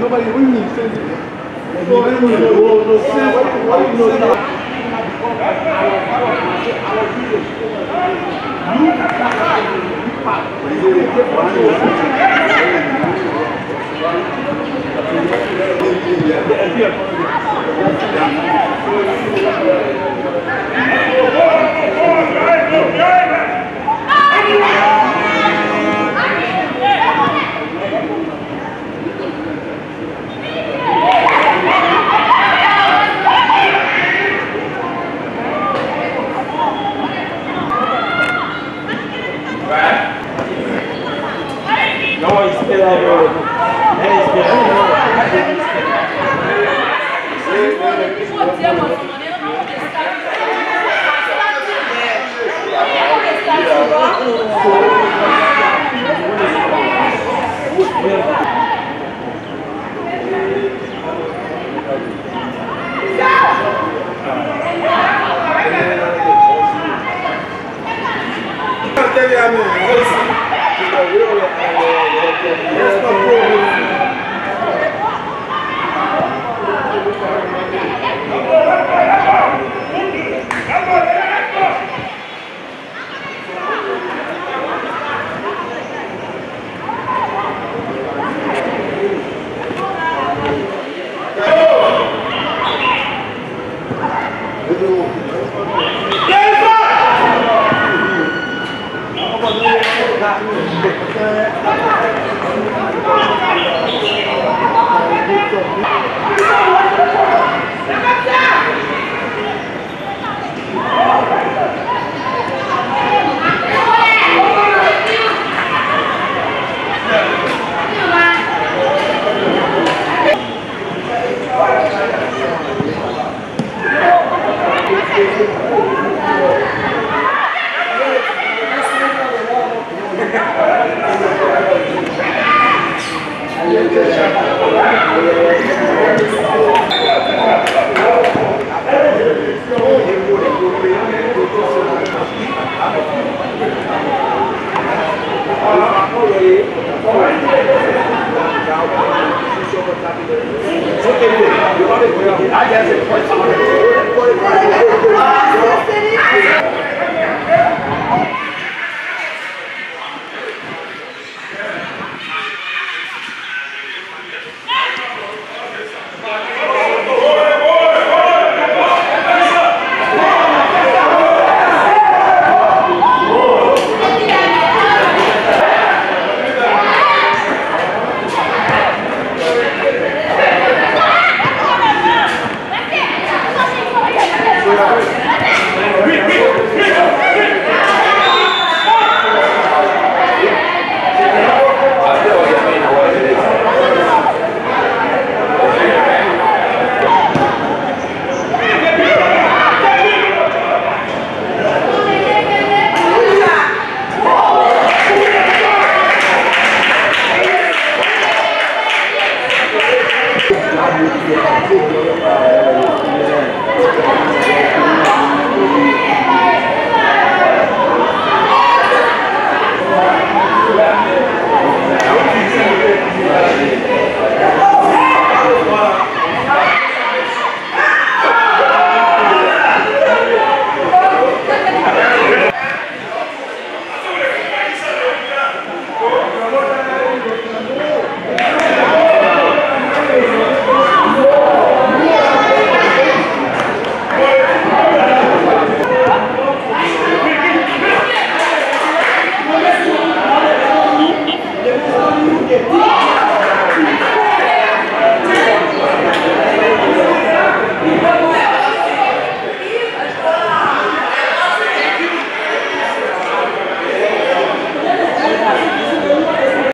Nobody no, no, no. Why you know that? Is still I guess it's